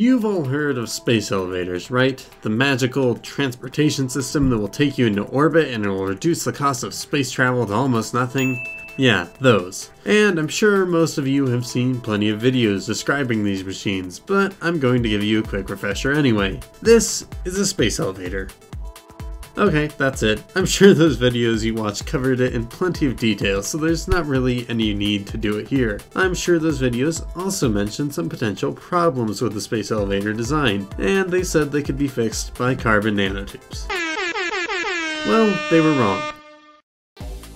You've all heard of space elevators, right? The magical transportation system that will take you into orbit and it will reduce the cost of space travel to almost nothing. Yeah, those. And I'm sure most of you have seen plenty of videos describing these machines, but I'm going to give you a quick refresher anyway. This is a space elevator. Okay, that's it. I'm sure those videos you watched covered it in plenty of detail, so there's not really any need to do it here. I'm sure those videos also mentioned some potential problems with the space elevator design, and they said they could be fixed by carbon nanotubes. Well, they were wrong.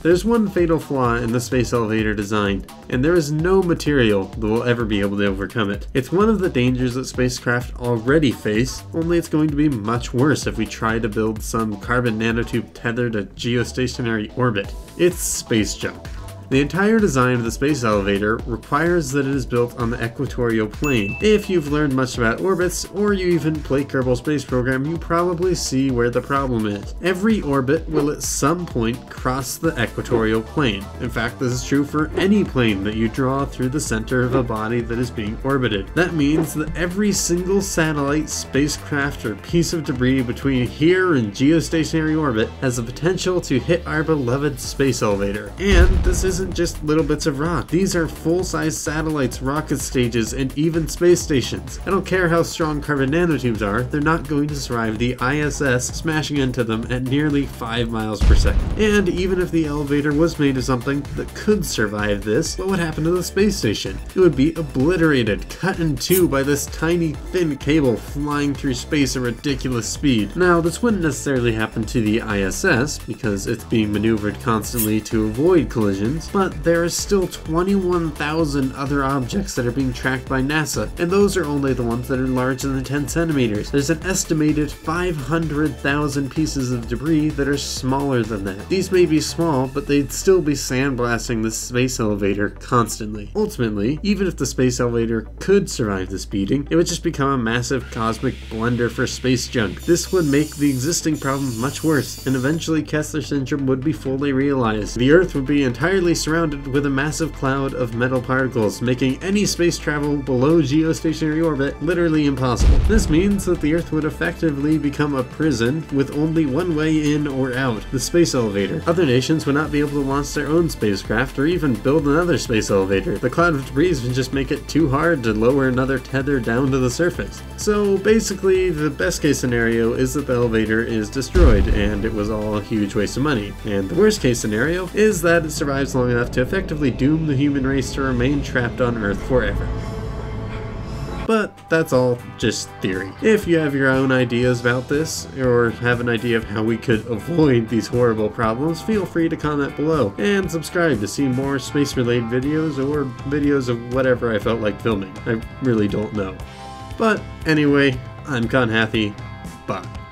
There's one fatal flaw in the space elevator design, and there is no material that will ever be able to overcome it. It's one of the dangers that spacecraft already face, only it's going to be much worse if we try to build some carbon nanotube tethered to geostationary orbit. It's space junk. The entire design of the space elevator requires that it is built on the equatorial plane. If you've learned much about orbits, or you even play Kerbal Space Program, you probably see where the problem is. Every orbit will at some point cross the equatorial plane. In fact, this is true for any plane that you draw through the center of a body that is being orbited. That means that every single satellite, spacecraft, or piece of debris between here and geostationary orbit has the potential to hit our beloved space elevator. And this is isn't just little bits of rock. These are full-size satellites, rocket stages, and even space stations. I don't care how strong carbon nanotubes are, they're not going to survive the ISS smashing into them at nearly 5 miles per second. And even if the elevator was made of something that could survive this, what would happen to the space station? It would be obliterated, cut in two by this tiny thin cable flying through space at ridiculous speed. Now, this wouldn't necessarily happen to the ISS, because it's being maneuvered constantly to avoid collisions, but there are still 21,000 other objects that are being tracked by NASA, and those are only the ones that are larger than 10 centimeters. There's an estimated 500,000 pieces of debris that are smaller than that. These may be small, but they'd still be sandblasting the space elevator constantly. Ultimately, even if the space elevator could survive this beating, it would just become a massive cosmic blender for space junk. This would make the existing problem much worse, and eventually Kessler syndrome would be fully realized. The Earth would be entirely surrounded with a massive cloud of metal particles, making any space travel below geostationary orbit literally impossible. This means that the Earth would effectively become a prison with only one way in or out, the space elevator. Other nations would not be able to launch their own spacecraft or even build another space elevator. The cloud of debris would just make it too hard to lower another tether down to the surface. So basically, the best case scenario is that the elevator is destroyed and it was all a huge waste of money. And the worst case scenario is that it survives long long enough to effectively doom the human race to remain trapped on Earth forever. But that's all just theory. If you have your own ideas about this, or have an idea of how we could avoid these horrible problems, feel free to comment below, and subscribe to see more space-related videos or videos of whatever I felt like filming. I really don't know. But anyway, I'm Con Hathy. Bye.